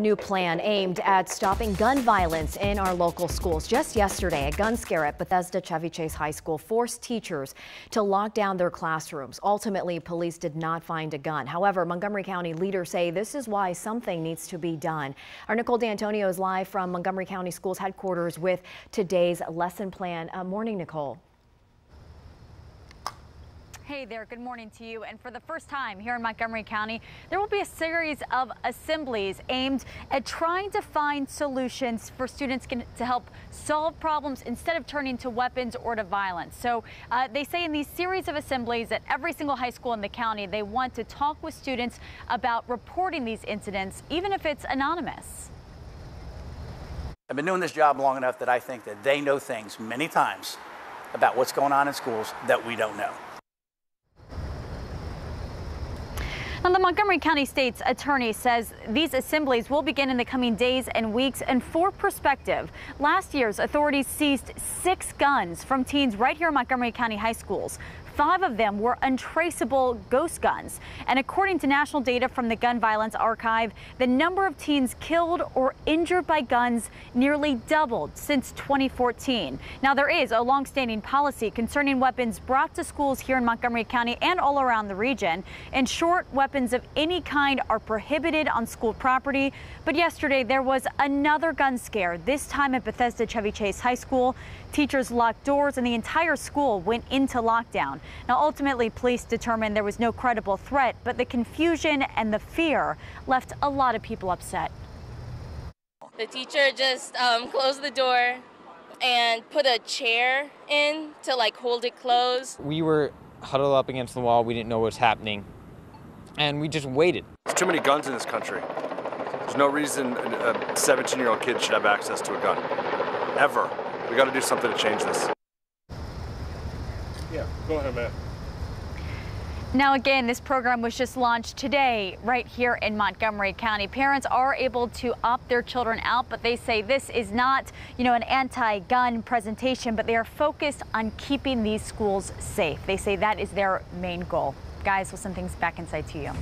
New plan aimed at stopping gun violence in our local schools. Just yesterday, a gun scare at Bethesda Chevy Chase High School forced teachers to lock down their classrooms. Ultimately, police did not find a gun. However, Montgomery County leaders say this is why something needs to be done. Our Nicole D'Antonio is live from Montgomery County Schools headquarters with today's lesson plan. Uh, morning, Nicole. Hey there, good morning to you. And for the first time here in Montgomery County, there will be a series of assemblies aimed at trying to find solutions for students to help solve problems instead of turning to weapons or to violence. So uh, they say in these series of assemblies at every single high school in the county, they want to talk with students about reporting these incidents, even if it's anonymous. I've been doing this job long enough that I think that they know things many times about what's going on in schools that we don't know. Now, the Montgomery County State's attorney says these assemblies will begin in the coming days and weeks. And for perspective, last year's authorities seized six guns from teens right here in Montgomery County high schools. Five of them were untraceable ghost guns. And according to national data from the Gun Violence Archive, the number of teens killed or injured by guns nearly doubled since 2014. Now, there is a longstanding policy concerning weapons brought to schools here in Montgomery County and all around the region. In short, weapons of any kind are prohibited on school property. But yesterday, there was another gun scare, this time at Bethesda Chevy Chase High School. Teachers locked doors and the entire school went into lockdown. Now, ultimately, police determined there was no credible threat, but the confusion and the fear left a lot of people upset. The teacher just um, closed the door and put a chair in to like hold it closed. We were huddled up against the wall. We didn't know what was happening. And we just waited. There's too many guns in this country. There's no reason a 17 year old kid should have access to a gun. Ever. We got to do something to change this. Yeah, go ahead, Matt. Now, again, this program was just launched today right here in Montgomery County. Parents are able to opt their children out, but they say this is not, you know, an anti-gun presentation, but they are focused on keeping these schools safe. They say that is their main goal. Guys, we'll send things back inside to you.